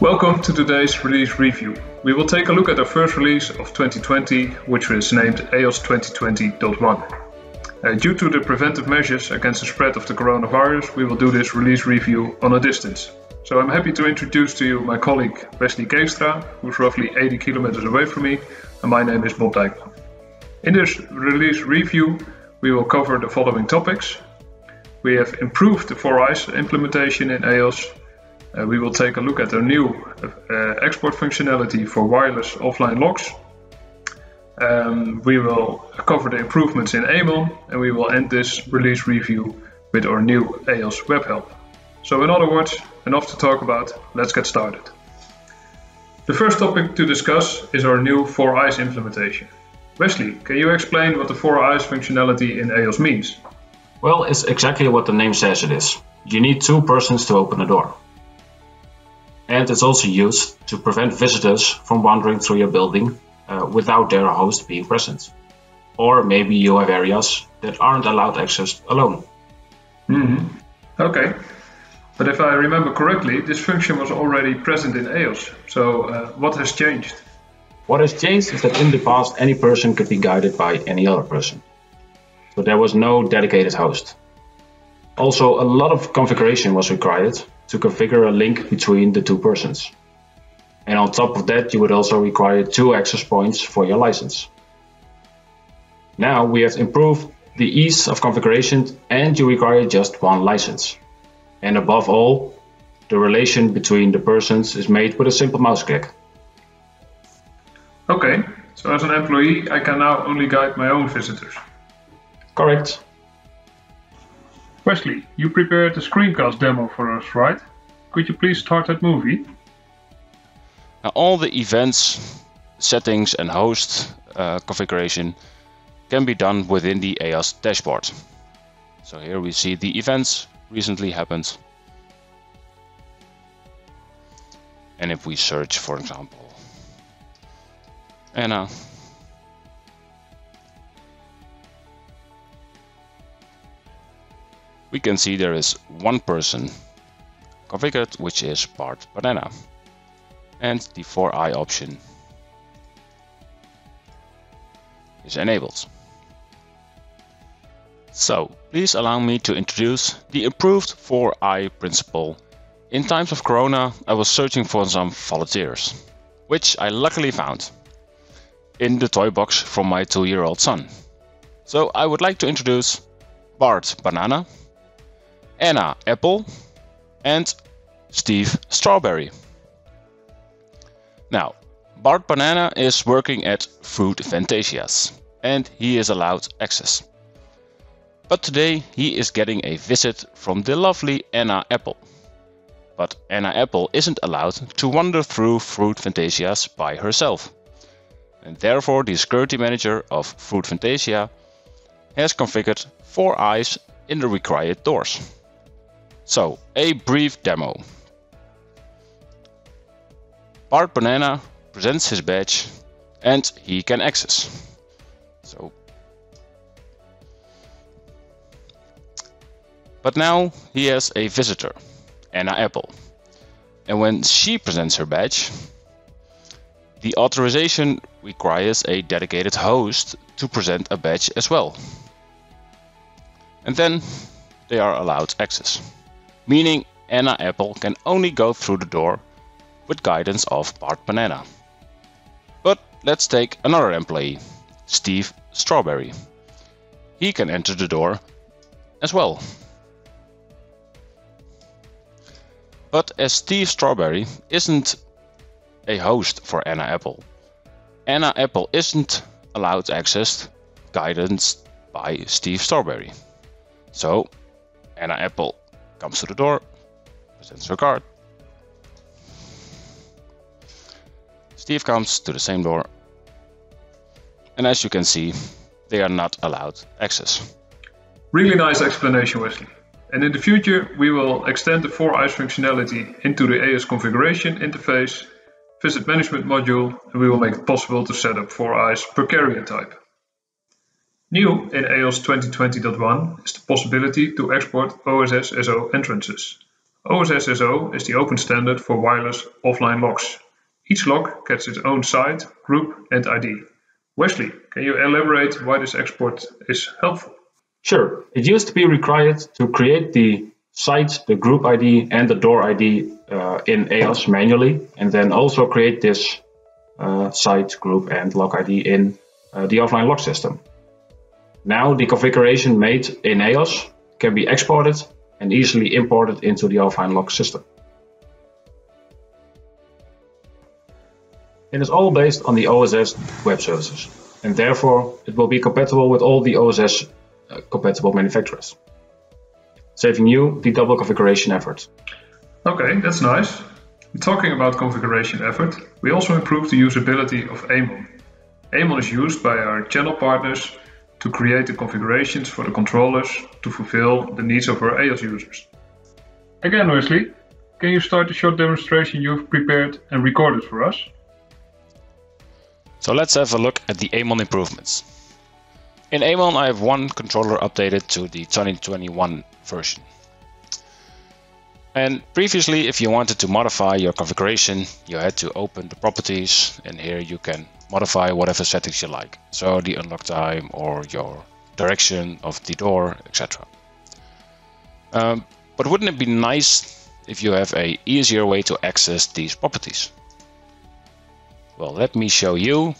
Welcome to today's release review. We will take a look at the first release of 2020, which is named AEOS 2020.1. Uh, due to the preventive measures against the spread of the coronavirus, we will do this release review on a distance. So I'm happy to introduce to you my colleague Wesley Keestra, who's roughly 80 kilometers away from me, and my name is Bob Dijkman. In this release review, we will cover the following topics. We have improved the 4eyes implementation in AEOS, uh, we will take a look at our new uh, export functionality for wireless offline locks. Um, we will cover the improvements in AEmon and we will end this release review with our new AEOS web help. So in other words, enough to talk about, let's get started. The first topic to discuss is our new 4eyes implementation. Wesley, can you explain what the 4eyes functionality in AEOS means? Well, it's exactly what the name says it is. You need two persons to open a door and it's also used to prevent visitors from wandering through your building uh, without their host being present. Or maybe you have areas that aren't allowed access alone. Mm-hmm. Okay. But if I remember correctly, this function was already present in AEOS. So uh, what has changed? What has changed is that in the past any person could be guided by any other person. So there was no dedicated host. Also, a lot of configuration was required to configure a link between the two persons. And on top of that, you would also require two access points for your license. Now we have improved the ease of configuration and you require just one license. And above all, the relation between the persons is made with a simple mouse click. Okay, so as an employee, I can now only guide my own visitors. Correct. Wesley, you prepared a screencast demo for us, right? Could you please start that movie? Now, all the events, settings and host uh, configuration can be done within the AEOS dashboard. So here we see the events recently happened. And if we search, for example, Anna we can see there is one person configured, which is Bart Banana, and the 4eyes option is enabled. So, please allow me to introduce the improved 4eyes principle. In times of Corona, I was searching for some volunteers, which I luckily found in the toy box from my two-year-old son. So I would like to introduce Bart Banana, Anna Apple, and Steve Strawberry. Now, Bart Banana is working at Fruit Fantasias and he is allowed access. But today he is getting a visit from the lovely Anna Apple. But Anna Apple isn't allowed to wander through Fruit Fantasias by herself. And therefore the security manager of Fruit Fantasia has configured 4eyes in the required doors. So, a brief demo. Bart Banana presents his badge and he can access. So, but now he has a visitor, Anna Apple. And when she presents her badge, the authorization requires a dedicated host to present a badge as well. And then they are allowed access meaning Anna Apple can only go through the door with guidance of Bart Banana. But let's take another employee, Steve Strawberry. He can enter the door as well. But as Steve Strawberry isn't a host for Anna Apple, Anna Apple isn't allowed access guidance by Steve Strawberry. So Anna Apple comes to the door, presents her card. Steve comes to the same door. And as you can see, they are not allowed access. Really nice explanation, Wesley. And in the future, we will extend the 4eyes functionality into the AS configuration interface, visit management module, and we will make it possible to set up 4eyes per carrier type. New in AEOS 2020.1 is the possibility to export OSS SO entrances. OSSSO is the open standard for wireless offline locks. Each lock gets its own site, group and ID. Wesley, can you elaborate why this export is helpful? Sure. It used to be required to create the site, the group ID, and the door ID uh, in AEOS manually, and then also create this uh, site, group, and lock ID in uh, the offline lock system. Now the configuration made in AEOS can be exported and easily imported into the offline lock system. It is all based on the OSS web services, and therefore it will be compatible with all the OSS uh, compatible manufacturers, saving you the double configuration effort. Okay, that's nice. Talking about configuration effort, we also improved the usability of AEmon. AEmon is used by our channel partners to create the configurations for the controllers to fulfill the needs of our AEOS users. Again, Wesley, can you start the short demonstration you've prepared and recorded for us? So let's have a look at the AEmon improvements. In AEmon I have one controller updated to the 2021 version. And previously if you wanted to modify your configuration you had to open the properties and here you can modify whatever settings you like. So the unlock time or your direction of the door, etc. Um, but wouldn't it be nice if you have a easier way to access these properties? Well, let me show you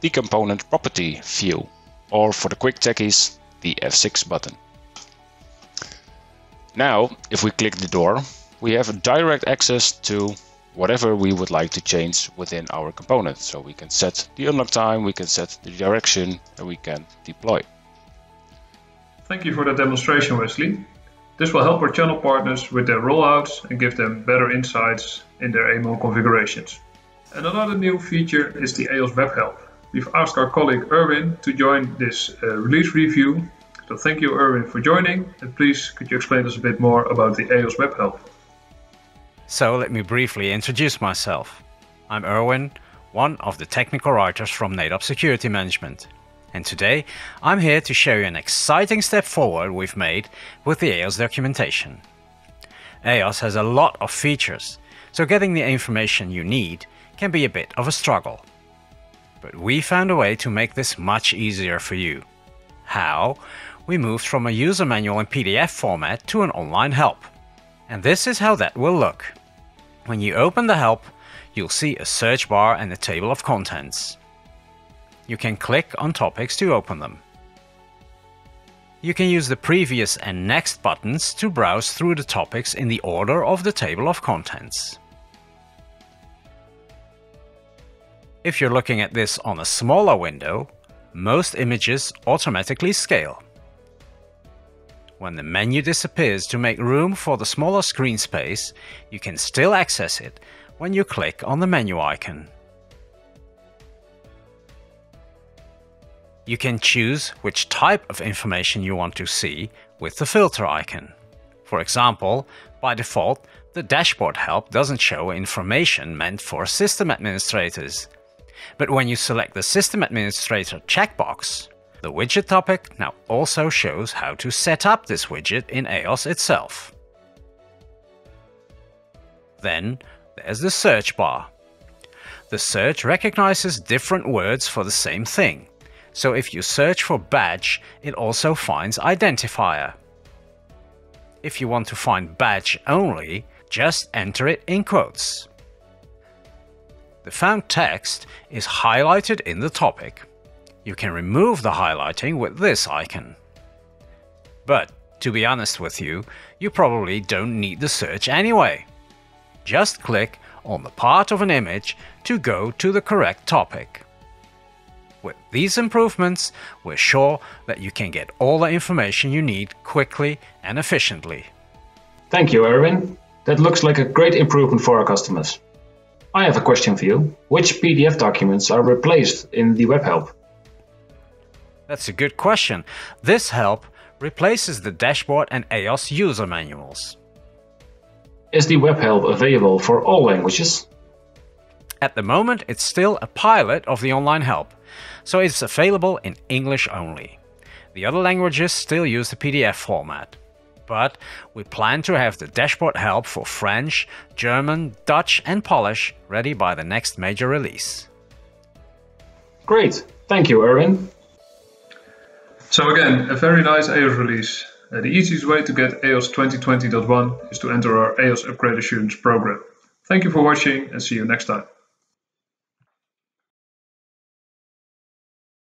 the component property view, or for the quick techies, the F6 button. Now, if we click the door, we have direct access to whatever we would like to change within our component. So we can set the unlock time, we can set the direction, and we can deploy. Thank you for the demonstration, Wesley. This will help our channel partners with their rollouts and give them better insights in their AEmon configurations. And another new feature is the AEOS Web Help. We've asked our colleague Erwin to join this uh, release review. So thank you Erwin for joining and please could you explain us a bit more about the AEOS Web Help? So let me briefly introduce myself. I'm Erwin, one of the technical writers from Nedap Security Management. And today I'm here to show you an exciting step forward we've made with the AEOS documentation. AEOS has a lot of features, so getting the information you need can be a bit of a struggle. But we found a way to make this much easier for you. How? We moved from a user manual in PDF format to an online help. And this is how that will look. When you open the help, you'll see a search bar and a table of contents. You can click on topics to open them. You can use the previous and next buttons to browse through the topics in the order of the table of contents. If you're looking at this on a smaller window, most images automatically scale. When the menu disappears to make room for the smaller screen space, you can still access it when you click on the menu icon. You can choose which type of information you want to see with the filter icon. For example, by default, the dashboard help doesn't show information meant for system administrators. But when you select the System Administrator checkbox, the widget topic now also shows how to set up this widget in AEOS itself. Then there's the search bar. The search recognizes different words for the same thing, so if you search for badge, it also finds identifier. If you want to find badge only, just enter it in quotes. The found text is highlighted in the topic. You can remove the highlighting with this icon. But, to be honest with you, you probably don't need the search anyway. Just click on the part of an image to go to the correct topic. With these improvements, we're sure that you can get all the information you need quickly and efficiently. Thank you, Erwin. That looks like a great improvement for our customers. I have a question for you. Which PDF documents are replaced in the web help? That's a good question. This help replaces the dashboard and AEOS user manuals. Is the web help available for all languages? At the moment, it's still a pilot of the online help, so it's available in English only. The other languages still use the PDF format. but we plan to have the dashboard help for French, German, Dutch, and Polish ready by the next major release. Great, thank you, Erwin. So again, a very nice AEOS release. Uh, the easiest way to get AEOS 2020.1 is to enter our AEOS Upgrade Assurance program. Thank you for watching and see you next time.